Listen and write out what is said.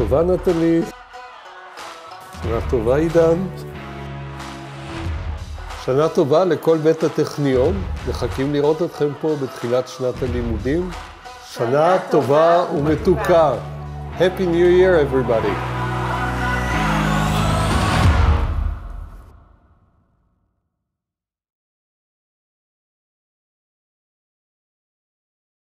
טובה נטלי. שנה טובה עידן. שנה טובה לכל בית הטכניון. מחכים לראות אתכם פה בתחילת שנת הלימודים. שנה טובה ומתוקה. Happy New Year everybody.